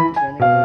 Running